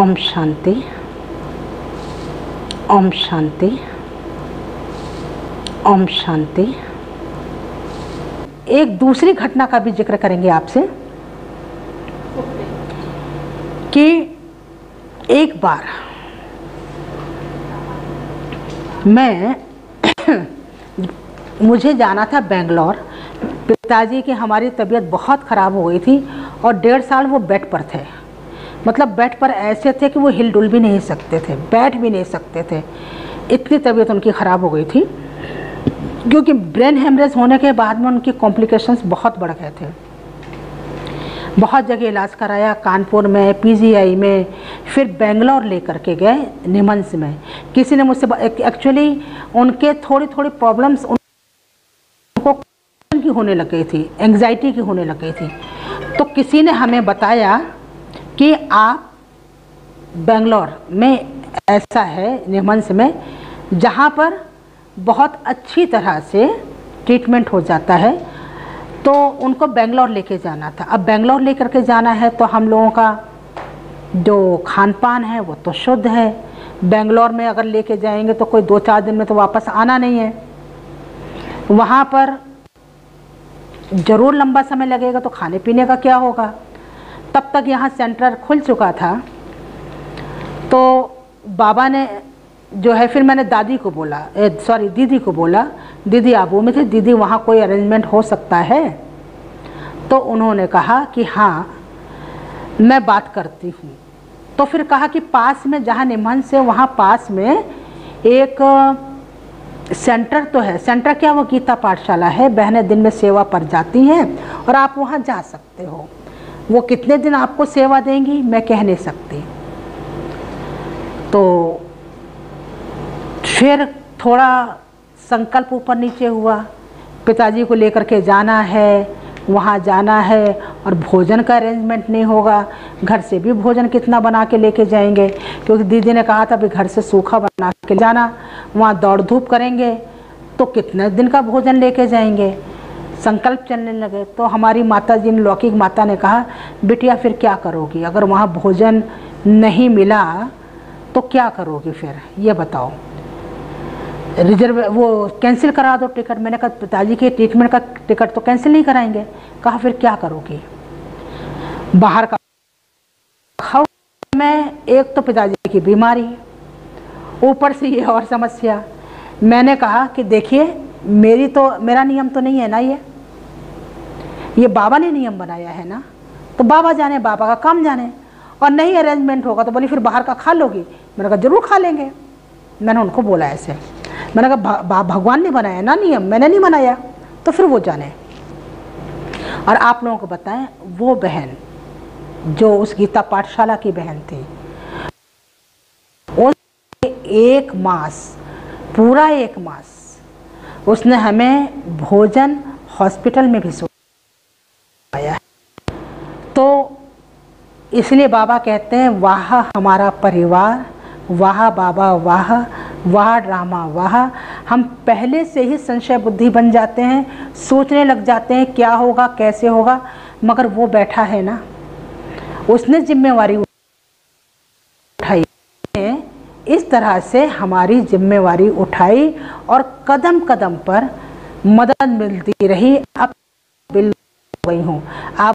ओम शांति ओम शांति ओम शांति एक दूसरी घटना का भी ज़िक्र करेंगे आपसे कि एक बार मैं मुझे जाना था बेंगलोर। पिताजी की हमारी तबीयत बहुत ख़राब हो गई थी और डेढ़ साल वो बेड पर थे। मतलब बेड पर ऐसे थे कि वो हिल डुल भी नहीं सकते थे, बैठ भी नहीं सकते थे। इतनी तबीयत उनकी ख़राब हो गई थी, क्योंकि ब्रेन हेमरेज होने के बाद में उनकी कॉम्प्लिकेशंस बहुत बढ़ गए थे। बहुत जगह इलाज कराया, कानपुर में पीजीआई में, फिर बेंगलोर लेकर के गए, निमंस में। किसी ने मुझसे एक्चुअली उनके थोड़ी थोड़ी प्रॉब्लम्स उनको की होने लग गई थी एंग्जाइटी की होने लग गई थी। तो किसी ने हमें बताया कि आप बेंगलोर में ऐसा है निमंस में, जहाँ पर बहुत अच्छी तरह से ट्रीटमेंट हो जाता है तो उनको बेंगलोर लेके जाना था। अब बेंगलोर लेकर के जाना है तो हम लोगों का जो खान पान है, वो तो शुद्ध है। बेंगलोर में अगर लेके जाएँगे तो कोई दो चार दिन में तो वापस आना नहीं है। वहाँ पर ज़रूर लंबा समय लगेगा तो खाने पीने का क्या होगा? तब तक यहाँ सेंटर खुल चुका था। तो बाबा ने जो है, फिर मैंने दादी को बोला सॉरी दीदी को बोला, दीदी आबू में थे, दीदी, वहाँ कोई अरेंजमेंट हो सकता है? तो उन्होंने कहा कि हाँ मैं बात करती हूँ। तो फिर कहा कि पास में, जहाँ निमन से वहाँ पास में एक सेंटर तो है। सेंटर क्या, वो गीता पाठशाला है। बहनें दिन में सेवा पर जाती हैं और आप वहाँ जा सकते हो। वो कितने दिन आपको सेवा देंगी? मैं कह नहीं सकती। तो फिर थोड़ा संकल्प ऊपर नीचे हुआ। पिताजी को लेकर के जाना है, वहाँ जाना है और भोजन का अरेंजमेंट नहीं होगा। घर से भी भोजन कितना बना के लेके जाएँगे? क्योंकि दीदी ने कहा था भी घर से सूखा बना के जाना, वहाँ दौड़ धूप करेंगे तो कितने दिन का भोजन लेके जाएँगे? संकल्प चलने लगे तो हमारी माता जी ने, लौकिक माता ने कहा, बिटिया, फिर क्या करोगी? अगर वहाँ भोजन नहीं मिला तो क्या करोगी फिर? ये बताओ। रिज़र्व, वो कैंसिल करा दो टिकट। मैंने कहा, पिताजी के ट्रीटमेंट का टिकट तो कैंसिल नहीं कराएँगे। कहा, फिर क्या करोगी? बाहर का, खाओ। मैं, एक तो पिताजी की बीमारी, ऊपर से ये और समस्या। मैंने कहा कि, देखिए, मेरी तो मेरा नियम तो नहीं है ना ये? ये बाबा ने नियम बनाया है ना? तो बाबा जाने, बाबा का काम जाने। और नहीं अरेंजमेंट होगा तो बोली, फिर बाहर का खा लोगी? मैंने कहा, ज़रूर खा लेंगे। मैंने उनको बोला ऐसे। मैंने कहा भगवान ने बनाया ना नियम? मैंने नहीं बनाया। तो फिर वो जाने। और आप लोगों को बताएँ, वो बहन, जो उस गीता पाठशाला की बहन थी एक मास, पूरा एक मास, उसने हमें भोजन हॉस्पिटल में भी तो इसलिए बाबा कहते हैं, वाह, हमारा परिवार, वाह बाबा, वाह वाह ड्रामा वाह। हम पहले से ही संशय बुद्धि बन जाते हैं, सोचने लग जाते हैं, क्या होगा, कैसे होगा? मगर वो बैठा है ना। उसने जिम्मेवारी उठाई इस तरह से हमारी जिम्मेवारी उठाई और कदम कदम पर मदद मिलती रही। अब बिल गई हूँ। आप